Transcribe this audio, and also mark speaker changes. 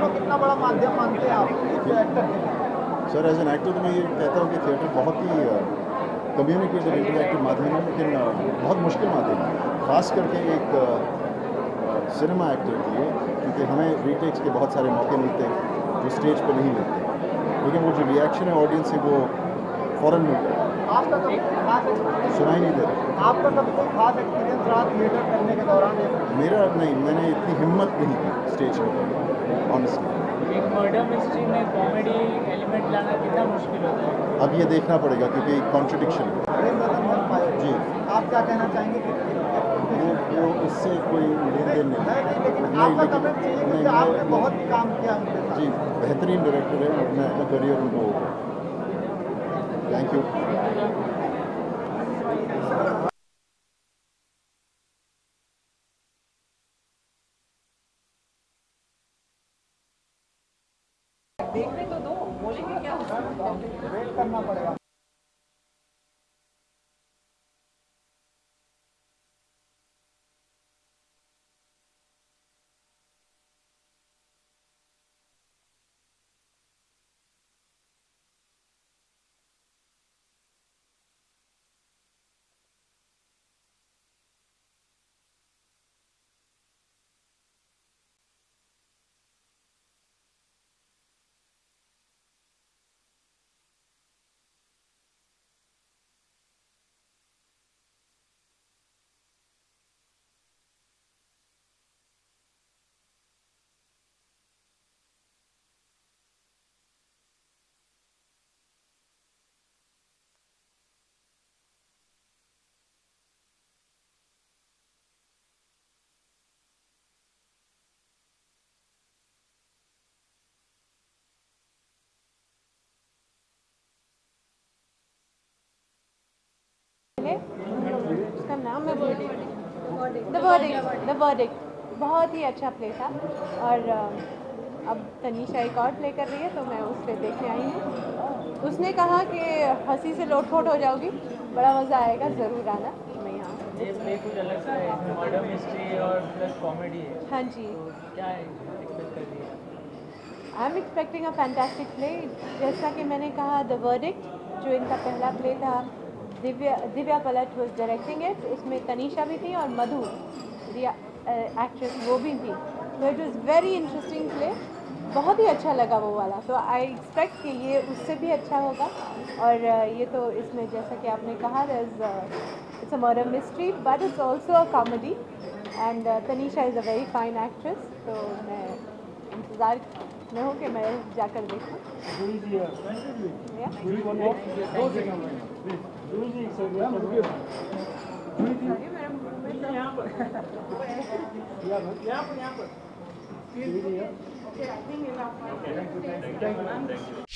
Speaker 1: देखते हैं आप? एक एक्टर के
Speaker 2: सर एज एन एक्टर तो मैं ये कहता हूँ कि थिएटर बहुत ही कम्युनिकेटिव इंटरेक्टिव माध्यम है, लेकिन बहुत मुश्किल माध्यम है। ख़ास करके एक सिनेमा एक्टर के लिए, क्योंकि हमें रीटेक्स के बहुत सारे मौके मिलते हैं, जो स्टेज पर नहीं मिलते। लेकिन वो जो रिएक्शन है ऑडियंस से वो फ़ौरन मिलता है।
Speaker 1: आपका कभी कोई खास एक्सपीरियंस
Speaker 2: सुनाई नहीं देता
Speaker 1: आपका कभी कोई खास एक्सपीरियंस रहा थिएटर करने के दौरान
Speaker 2: मेरा नहीं मैंने इतनी हिम्मत नहीं की स्टेज पर ऑनेस्टली
Speaker 3: एक मर्डर मिस्ट्री में कॉमेडी एलिमेंट लाना कितना मुश्किल होता है?
Speaker 2: अब ये देखना पड़ेगा क्योंकि कॉन्ट्रडिक्शन है।
Speaker 1: पाए
Speaker 2: जी।
Speaker 1: आप क्या कहना चाहेंगे कि
Speaker 2: वो वो इससे कोई लेन देन नहीं।
Speaker 1: नहीं नहीं लेकिन
Speaker 2: नहीं,
Speaker 1: आपका
Speaker 2: लेकिन-
Speaker 1: कमेंट चाहिए
Speaker 2: नहीं,
Speaker 1: आपने
Speaker 2: मैं-
Speaker 1: बहुत काम किया
Speaker 2: जी बेहतरीन डायरेक्टर है मैं अपना करियर उनको थैंक यू
Speaker 4: देखने तो दो बोलेंगे क्या?
Speaker 1: वेट करना पड़ेगा।
Speaker 5: द वर्डिक्ट द वर्डिक्ट बहुत ही अच्छा प्ले था। और अब तनीषा एक और प्ले कर रही है तो मैं उस प्ले देखने आई हूँ। उसने कहा कि हँसी से लोटपोट हो जाओगी। बड़ा मज़ा आएगा ज़रूर आना। मैं यहाँ
Speaker 3: ये प्ले कुछ अलग सा है मर्डर मिस्ट्री और प्लस कॉमेडी है।
Speaker 5: हाँ जी।
Speaker 3: तो क्या एक्सपेक्ट कर रही है?
Speaker 5: I am expecting a fantastic play जैसा कि मैंने कहा द वर्डिक्ट जो इनका पहला प्ले था दिव्या दिव्या पलट वॉज़ डायरेक्टिंग इट उसमें तनीषा भी थी और मधु एक्ट्रेस वो भी थी। तो it was very interesting play बहुत ही अच्छा लगा वो वाला। तो आई एक्सपेक्ट कि ये उससे भी अच्छा होगा। और uh, ये तो इसमें जैसा कि आपने कहा it's a murder mystery but it's also a comedy and Tanisha is a very fine actress तो मैं इंतज़ार में हूँ कि मैं जाकर देखूँ। Yeah?
Speaker 1: यहाँ पर यहाँ पर
Speaker 5: thank you. Thank enough.